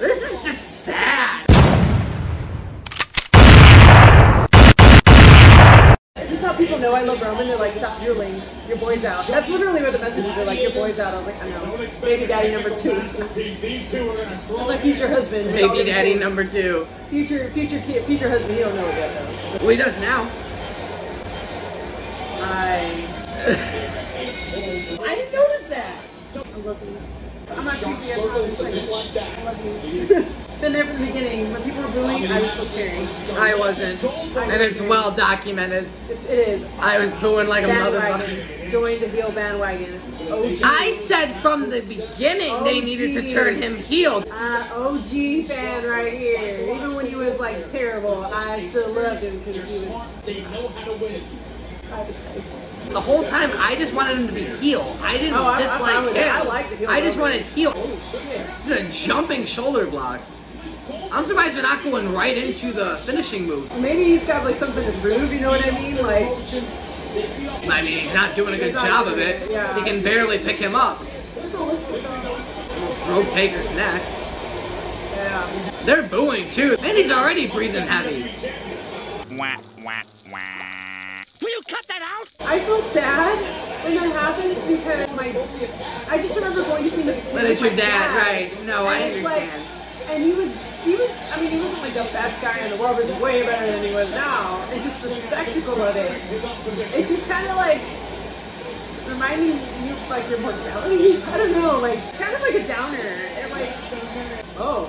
This is just sad. This is how people know I love Roman. They're like, stop drooling. Your boy's out. That's literally what the messages are like. Your boy's out. I was like, I know. Baby daddy number two. It's like future husband. Baby daddy number two. Future, future kid, future husband. You don't know it yet though. Well, he does now. I, I didn't notice that. I love you. I'm not creepy. I'm not just like, I love you. Been there from the beginning. When people were booing, I was still cheering. I wasn't. And it's well documented. It's, it is. I was booing like a motherfucker. Bandwagon. Joined the heel bandwagon. OG. I said from the beginning they needed to turn him heel. Uh, OG fan right here. Even when he was like terrible, I still loved him because he was. They know how to win. The whole time I just wanted him to be heel. I didn't Oh, I'm- I'm dislike him. I like the heel I just over. wanted heel. Oh shit. The jumping shoulder block. I'm surprised they're not going right into the finishing move. Maybe he's got like something to prove. You know what I mean? Like, I mean, he's not doing a good job of it. it, yeah. He can barely pick him up. Broke Taker's neck. yeah. They're booing too. And he's already breathing heavy. Wah, wah, wah. Will you cut that out? I feel sad when that happens because my. I just remember going to see him as a kid. But it's your my dad, right. No, I And it's like- understand. and he was, he was. I mean, he wasn't like the best guy in the world, but he's way better than he was now. And just the spectacle of it. It's just kind of like reminding you of like your mortality. I don't know, like kind of like a downer. And like, oh.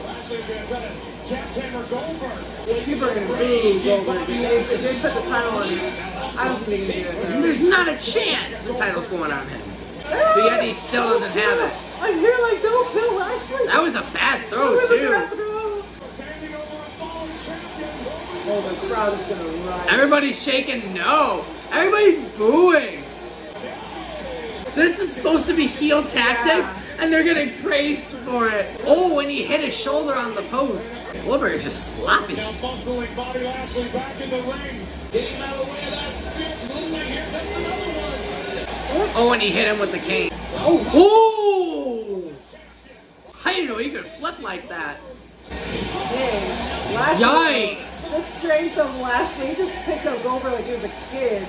People are gonna boo Goldberg. If they, if they put the title on him, I don't think they can. There's not a chance the title's going on him. But yet he still doesn't have it. I'm here like don't kill Lashley. That was a bad throw That was a bad too. Oh, the crowd is gonna riot. Everybody's shaking no. Everybody's booing. This is supposed to be heel tactics, and they're getting praised for it. Oh, when he hit his shoulder on the post. Goldberg is just sloppy. Now Bustling Bobby Lashley back in the ring. Getting out of the way of that spear. Looks like here comes another one. Oh, and he hit him with the cane. Oh! I didn't know he could flip like that. Dang. Lashley. Yikes! The strength of Lashley. He just picked up Goldberg like he was a kid.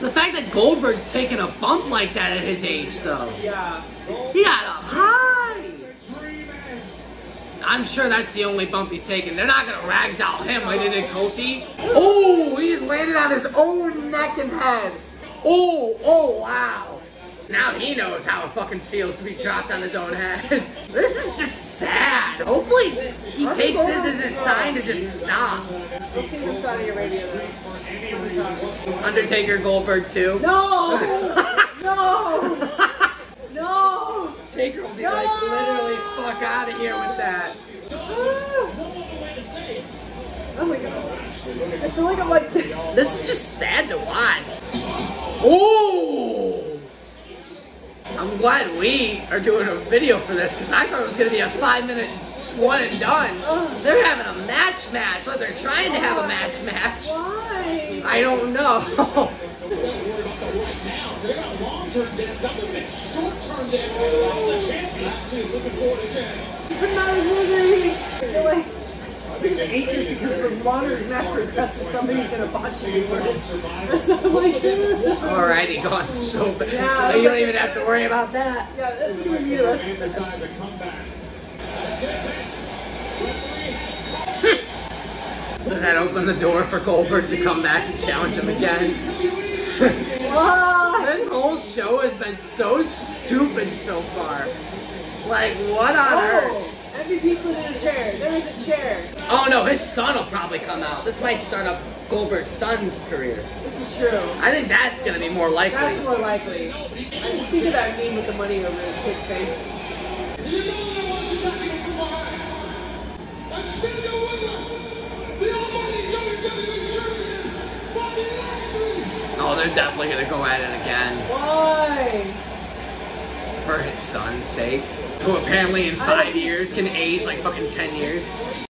The fact that Goldberg's taking a bump like that at his age, though. Yeah. He got I'm sure that's the only bump he's taken. They're not gonna ragdoll him like they did Kofi. Oh, he just landed on his own neck and head. Oh, oh, wow. Now he knows how it fucking feels to be dropped on his own head. This is just sad. Hopefully he takes this as a sign to just stop. Let's see him in Saudi Arabia. Undertaker Goldberg too. No! No! No! Taker will be like literally fuck out of here with that. Oh my god. I feel like I'm like. This is just sad to watch. Oh! I'm glad we are doing a video for this because I thought it was going to be a five minute one and done. Oh. They're having a match match, like they're trying to have a match match. Why? I don't know. But not as misery. I feel like he's anxious because the longer his match progresses, somebody's gonna botch it. So I'm like, Alrighty, going so bad. Yeah. you don't even have to worry about that. yeah, that's gonna be us. This guy's a comeback. Does that open the door for Goldberg to come back and challenge him again? This whole show has been so stupid so far. Like, what on oh, earth? Oh, MVP slid in a chair. There is a chair. Oh no, his son will probably come out. This might start up Goldberg's son's career. This is true. I think that's gonna be more likely. That's more likely. I just think of that meme with the money over his kid's face. They're definitely gonna go at it again Why? for his son's sake. Who apparently in five years can age like fucking ten years.